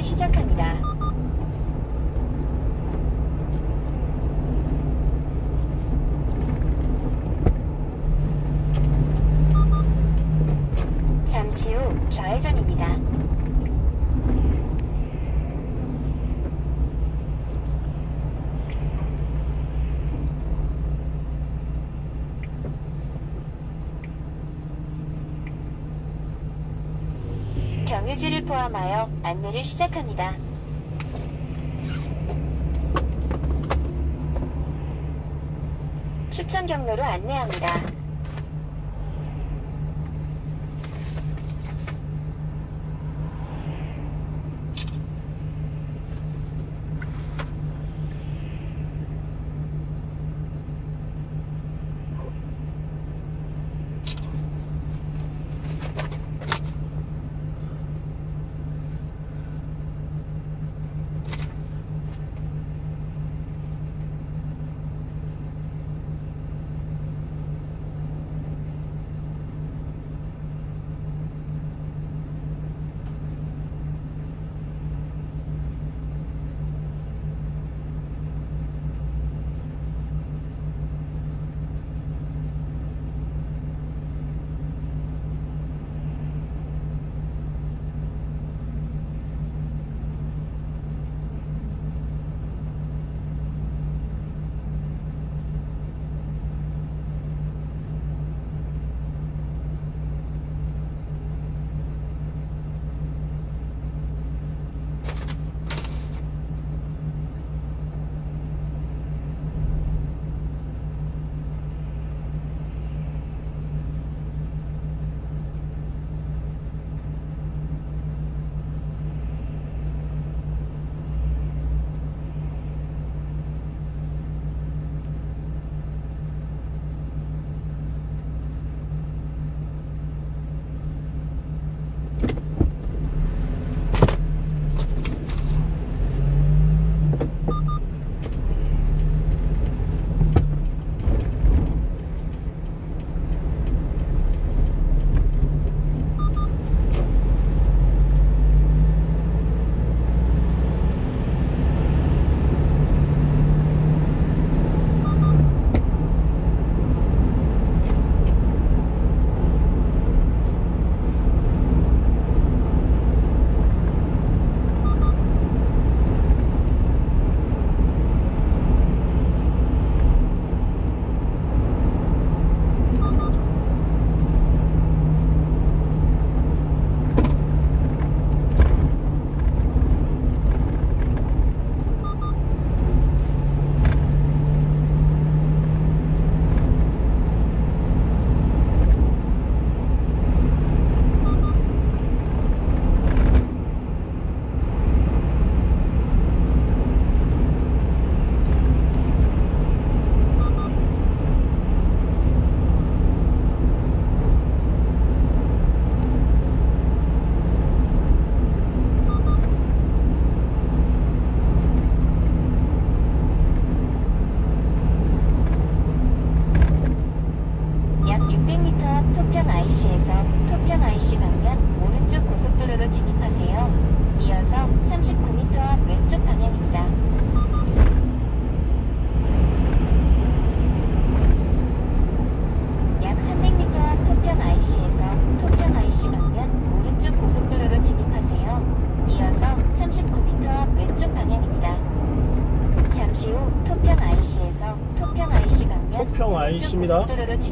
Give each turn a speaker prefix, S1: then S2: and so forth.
S1: 안내를 시작합니다. 잠시 후 좌회전입니다. 경유지를 포함하여 안내를 시작합니다. 추천 경로로 안내합니다. 토평 IC에서 토평 IC 방면 오른쪽 고속도로로 진입하세요. 이어서 39m 앞 왼쪽 방향입니다. 약 300m 앞 토평 IC에서 토평 IC 방면 오른쪽 고속도로로 진입하세요. 이어서 39m 앞 왼쪽 방향입니다. 잠시 후 토평 IC에서 토평 IC 방면
S2: 토평
S1: 오른쪽
S2: IC 입니다.
S1: 고속도로로 진